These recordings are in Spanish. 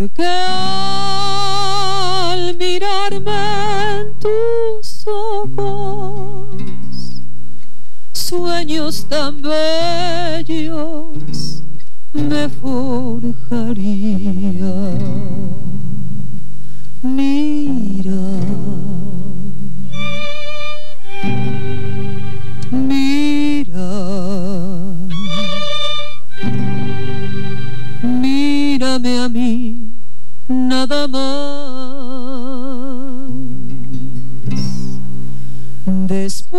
porque al mirarme en tus ojos, sueños tan bellos me forjaría. Mira, mira, mírame a mí nada más. Después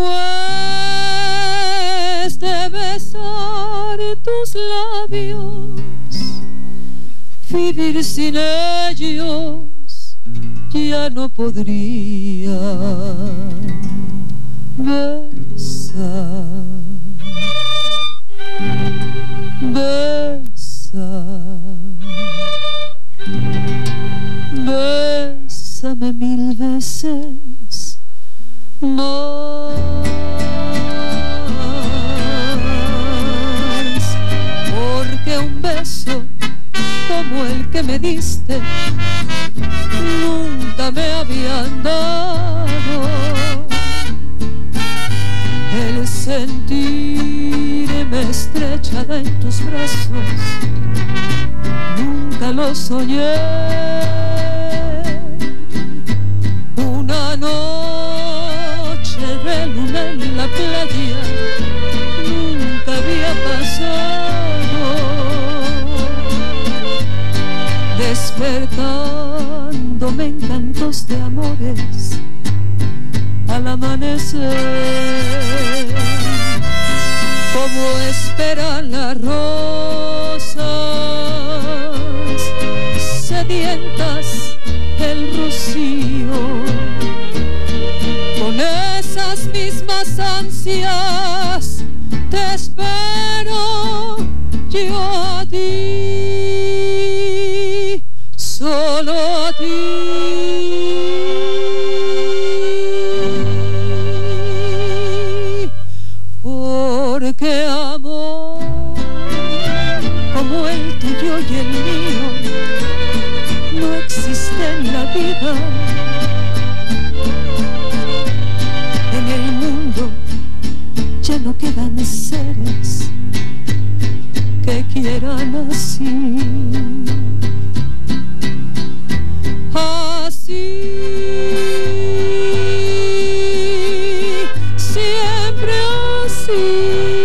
de besar tus labios, vivir sin ellos ya no podría. Besa, besa, porque un beso como el que me diste nunca me habían dado. El sentirme estrechada en tus brazos nunca lo soñé. En cantos de amores al amanecer, como esperan las rosas sedientas el rocío, con esas mismas ansias te espero yo a ti, En el mundo ya no quedan seres que quieran así. Así, siempre así.